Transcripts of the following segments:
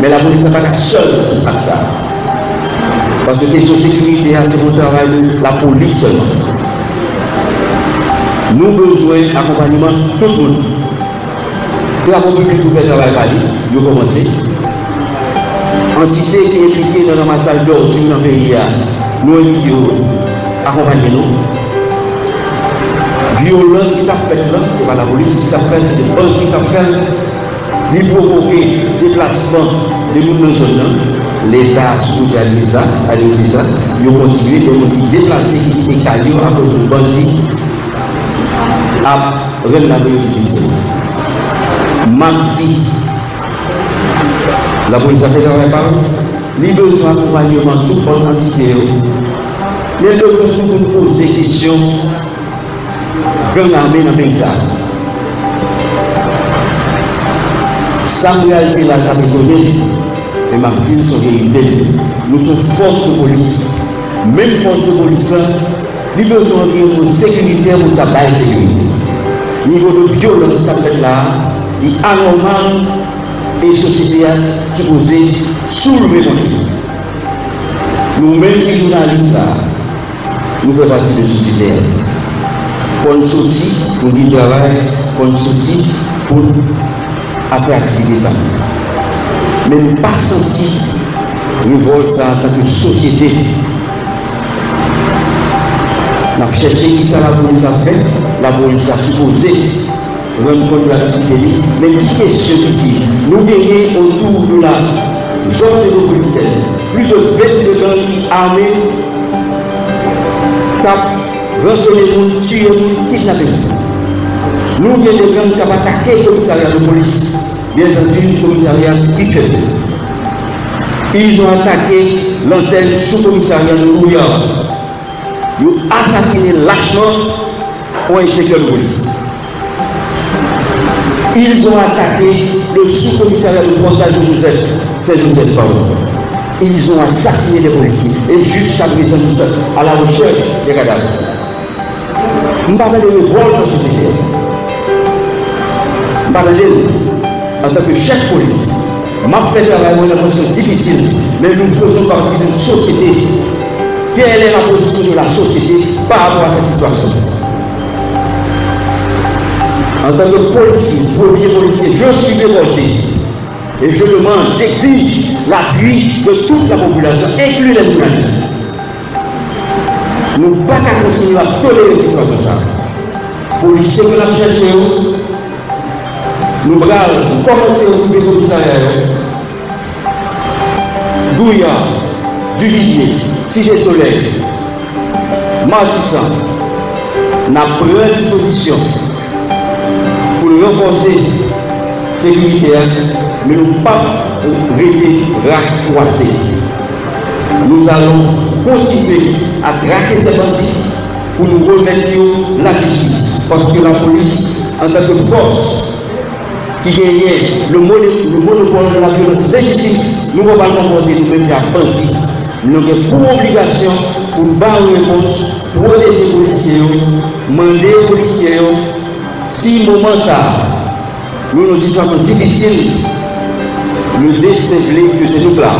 Mais la police n'est pas la seule à ça. Parce que question sécurité, c'est le travail la police seulement. Nous avons besoin d'accompagnement tout le monde. Travaux publics pour faire travail par nous commencé. Entité qui est impliquée dans le ramassage d'ordures dans le pays, nous avons accompagné nous. Violence qui a fait là, ce n'est pas la police qui a fait, c'est des bandits qui a fait. ni provoke deplasman de moun nou zon nan, l'Etat souj aliza, aliza, yo kontinuye de moun ki deplase ki ekalyo akos ou bandi ap ren la vey divise. Manti, la polis apè nan reparon, li bezwa kouanyoman tout pon antiseyo. Li bezwa tout pou nou pose kisyon gen la men nan peysan. Sa mwen alite la kame konen, e mabdi sou verite, nou sou fos de polis. Men fos de polisan, li bezon ki nou sekurite ou tabay sekurite. Nivou de violon sa pet la, li anormal, e sosite a supose souleve mouni. Nou men ki jounaliste la, nou fe pati de sosite a. Kon soti, kon di travay, kon soti, kon apre aktivite pa. Men nou pa senti rivol sa an tanke sosyete. Nap chèche ki sa la polis a fè, la polis a suppose, ren kon nou aktivite li, men ki ke se ki di, nou genye otou nou la zon de l'opolitel, plus de 22 gang ki ame, tap, ransonne moun, tuye moun, kitnape moun. Nou genye gang kap atake komisaryan de polis, le commissariat Piquet. Ils ont attaqué l'antenne sous-commissariat de York. Ils ont assassiné lâchement un inspecteur de police. Ils ont attaqué le sous-commissariat de Pontage Joseph, c'est Joseph Pardon. Ils ont assassiné les policiers. Et jusqu'à présent, nous sommes à la recherche des cadavres. Nous parlons de vol la société. Nous parlons en tant que chef police. M'a fait travail une position difficile, mais nous faisons partie d'une société. Quelle est la position de la société par rapport à cette situation? En tant que policier, premier policier, je suis révolté. Et je demande, j'exige l'appui de toute la population, inclus les journalistes. Nous ne pouvons pas continuer à tolérer cette situation. Policiers que nous avons nous allons commencer à occuper le commissariat. Douya, Duvillier, Cité Soleil, Massissan, n'a pris disposition pour renforcer sécurité, mais nous pas rester raccourcis. Nous allons continuer à traquer ces bandits pour nous remettre la justice. Parce que la police, en tant que force qui gagnait le, monopole de la violence légitime, nous ne pouvons pas comporter nous-mêmes à bandits. Nous avons pour obligation pour nous réponse, protéger les policiers, demander aux policiers, si moment ça, nous nous situation difficile, le déceler que c'est nous là.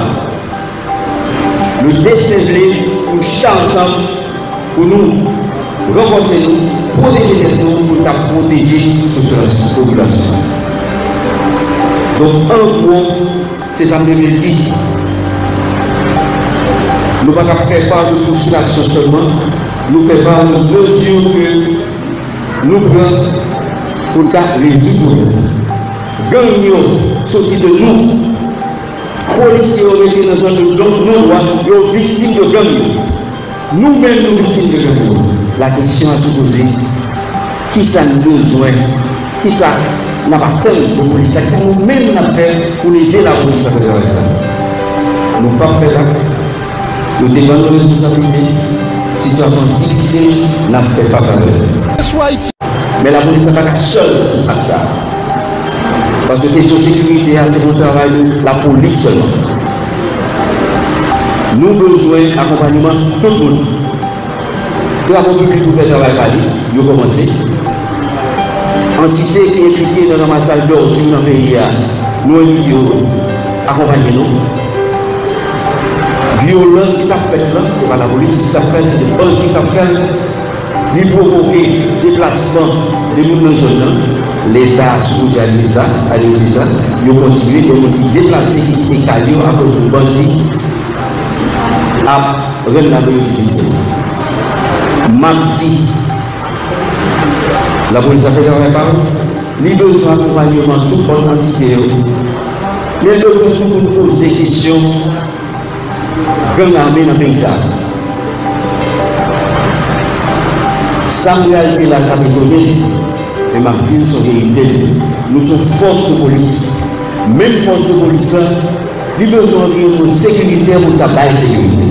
Le déceler pour chaque ensemble, pour nous renforcer nous, protéger nous, pour protéger la population. Donc, un mot, c'est ça que je dis. Nous ne pouvons pas faire part de frustration seulement, nous faisons part de mesures que nous prenons pour résoudre. Gagnons, sortis de nous. Policiers ont été dans un de non droit, victimes de gang. Nous-mêmes, nous victimes de gang. La question à se poser, qui ça nous besoin Qui ça n'a pas tant de police C'est nous-mêmes nous avons fait pour aider la police à faire ça. Nous ne pas faire ça. Nous demandons de responsabilité. Situation difficile, nous n'avons fait pas ça. Mais la police n'est pas la seule à ça. Parce que question sécurité, c'est le travail la police seulement. Nous besoin d'accompagnement tout le monde. Travaux publics pour faire travail par nous commencé. Entité qui est impliquée dans le ramassage d'ordures dans le pays, nous avons accompagner nous. Violence qui t'a fait là, c'est pas la police qui t'a fait, c'est des bandits qui t'a fait. Lui provoquer déplacement des gens dans zone, l'État supposé aller ça, aller ça, il continue de déplacer et caillou à cause de bandits à la difficile. Mardi, la police a fait un parole, il besoin d'accompagnement tout le monde entier. Mais besoin de poser des questions gang armé dans le pays. Sans réaliser la catégorie, et Martine sont vérité. Nous sommes force de police. Même force de police, nous avons besoin de sécurité pour ta sécurité.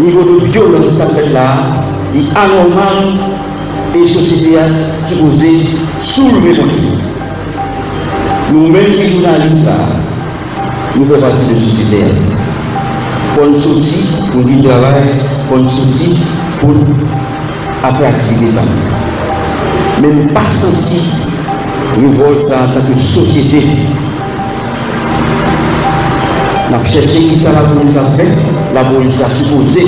Niveau de violence, ça fait là, il est anormal et société a supposé soulever contre Nous-mêmes, les journalistes, nous faisons partie de la société. Pour nous sortir, pour nous travail, pour nous sortir, pour après activité. Mais nous pas senti révolte ça en tant que société. Nous avons cherché qui ça la police a fait, la police a supposé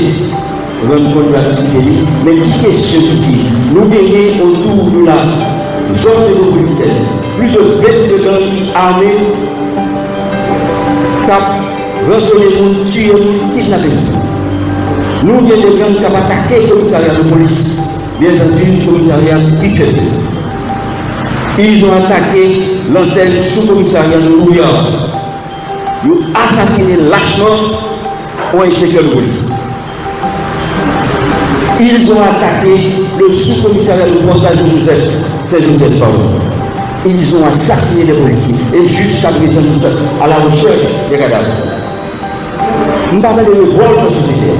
rencontre la pays, mais qui est ce qui Nous verrons autour de la zone métropolitaine plus de 22 gangs armés qui rançonné pour tuer, kidnapper. Nous verrons des gangs qui ont attaqué le commissariat de police, bien entendu le commissariat Peter. Ils ont attaqué l'antenne sous-commissariat de New York. Ils ont assassiné lâchement un inspecteur de police. Ils ont attaqué le sous-commissariat de Portage Joseph, c'est Joseph Paul. Ils ont assassiné les policiers. Et jusqu'à présent, nous sommes à la recherche des cadavres. Nous parlons de vol dans la société.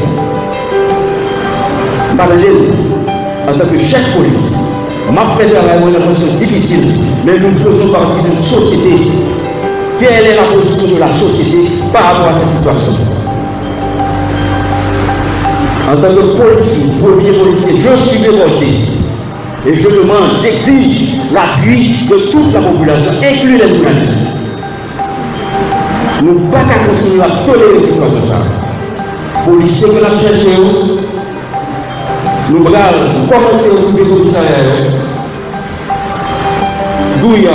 Nous parlons en tant que chef police. Ma fait travail une difficile, mais nous faisons partie d'une société. Quelle est la position de la société par rapport à cette situation? En tant que policier, premier policier, je suis révolté. Et je demande, j'exige l'appui de toute la population, inclus les journalistes nous ne pouvons pas continuer à tolérer cette situation. Policiers que nous cherché, nous allons commencer à occuper le commissariat. Douya,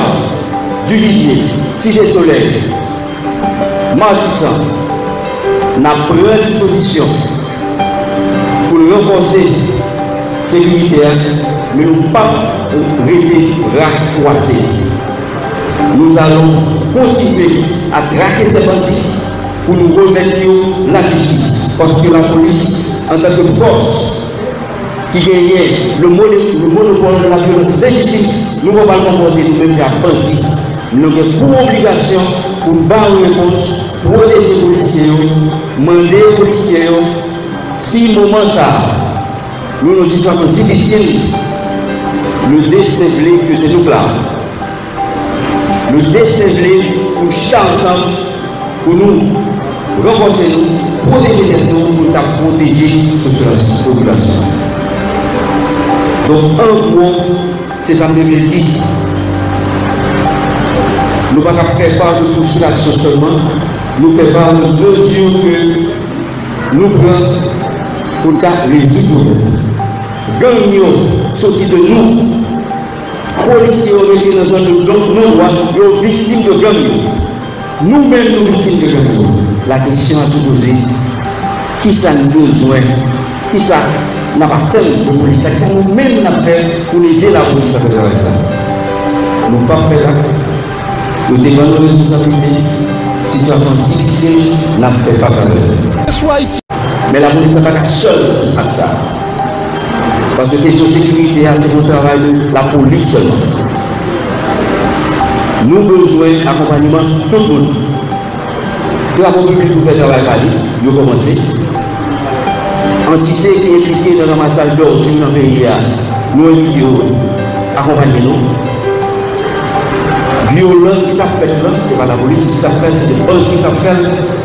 Duguier, Cité Soleil, Massissan, nous avons disposition renforcer sécurité, mais nous pas rester raccoiser. Nous allons continuer à traquer ces bandits pour nous remettre la justice. Parce que la police, en tant que force qui gagnait le, monopole de la violence légitime, nous ne pouvons pas comporter nous-mêmes à bandits. Nous avons pour obligation pour battre une réponse, protéger les policiers, demander aux policiers, si moment ça, nous nous situation difficile, le déceler que c'est nous là le déceler pour chaque ensemble, pour nous renforcer nous, protéger nous, pour protéger cette population. Donc, un mot, c'est ça que je dis. Nous ne pouvons pas faire part de frustration seulement, nous faisons part de mesures que nous prenons pou ka rezout nou. Gang yo soti de nou. Polis yo mette nan zon nou donk nou wak yo vitim de gang yo. Nou men nou vitim de gang yo. La kesyon a sou doze ki sa nou bezwen ki sa nan pa ten pou polis sa ki sa nou men nan ten pou ne de la polis sa nou pa fe la. Nou devan nou responsabilite si sa son dikse nan fe pa sa nou Mais la police n'est pas seule à ça. Parce que question sécurité, c'est le travail de la police seulement. Nous besoin d'accompagnement tout le monde. Travaux publics pour faire travail par nous commencer. Entité qui est impliquée dans le ramassage d'ordures dans le pays, nous accompagner nous. Violence qui a fait ce n'est pas la police qui a fait, c'est des bandits qui a fait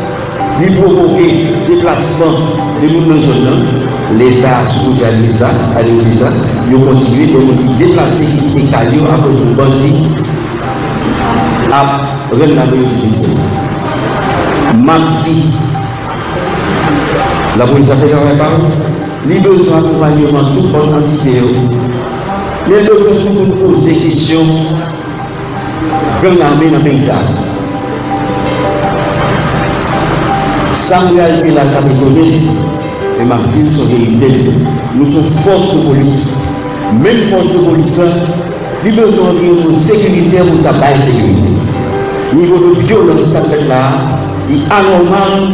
li provoke deplasman de moun nan zon nan, l'Etat soujani sa, alexi sa, yo kontinuye de moun ki deplase ki ekal yo apos moun bandi ap ren la moun utilise. Mati, la polis apè jan wè parou, li bezwa akoupanyoman tout bon antisè yo. Li bezwa tout moun pose kesyon gen l'armè nan peyizan. San realite la kapitone, e martir sou verite, nou sou fos sou polis. Men fos sou polisan, li bezon yon pou sekurite ou tabay sekurite. Nivou de violence sa fèk la, li anormal,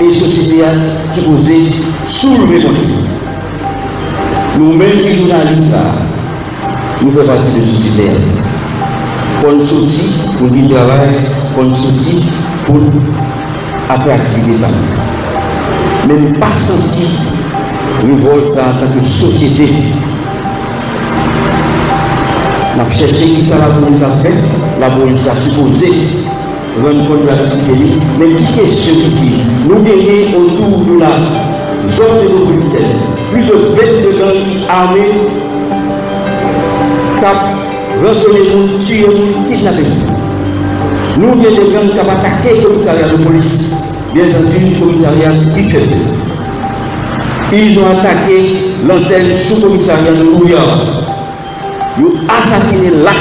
e sosite a suppose souleve mouni. Nou men ki jounalist la, nou fè pati de sosite a. Kon soti, kon di travay, kon soti, kon activité. Mais nous pas senti révolte ça en tant que société. Nous avons cherché qui ça la police a fait, la police a supposé rendre compte de l'activité. Mais qui est ce qui dit Nous gagnons autour de la zone métropolitaine plus de 22 gangs armés qui rançonné nous, tué Nous, il y a des gens qui ont attaqué le commissariat de police, bien entendu, le commissariat Piquet. Ils ont attaqué l'antenne sous-commissariat de New York. Ils ont assassiné l'achat.